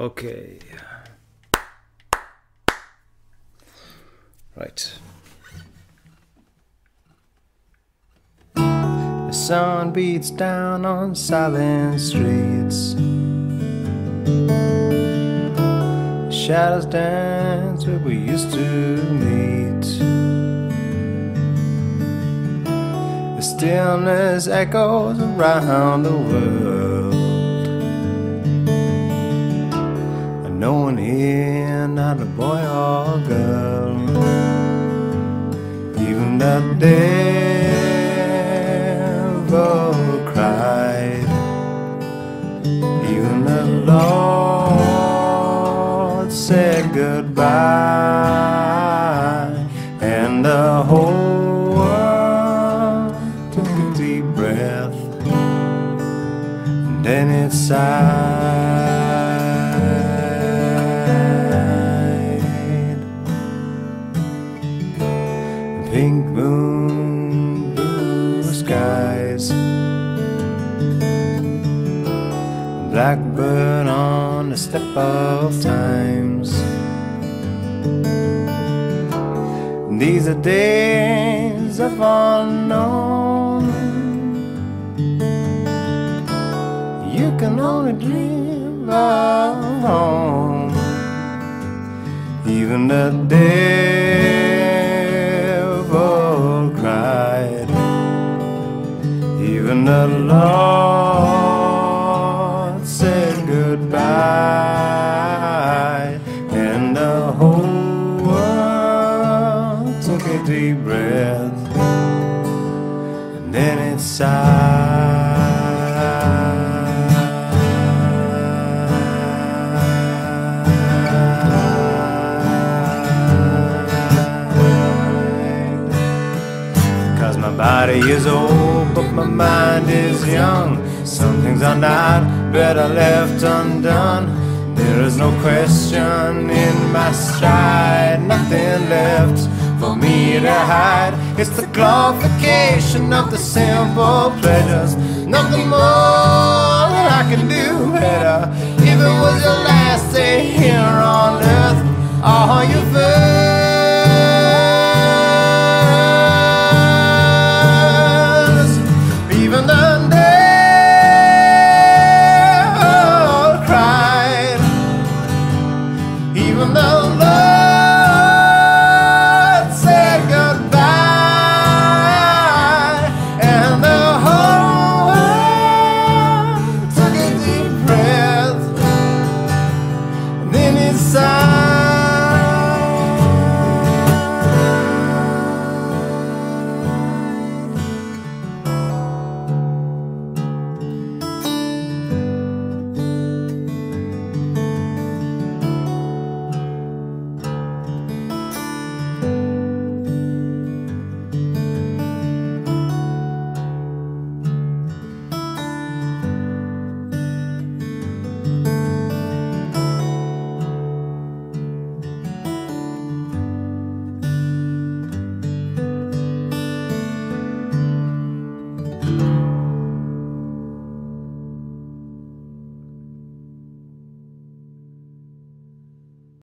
Okay. Right. The sun beats down on silent streets. Shadows dance where we used to meet. The stillness echoes around the world. No one here, not a boy or girl. Even the devil cried. Even the Lord said goodbye. And the whole world took a deep breath. And then it sighed. Pink moon, blue skies. Blackbird on the step of times. These are days of unknown. You can only dream of home. Even the devil cried. Even the Lord said goodbye. And the whole world took a deep breath. And then it sighed. My body is old, but my mind is young. Some things are not better left undone. There is no question in my stride, nothing left for me to hide. It's the glorification of the simple pleasures, nothing more that I can do better.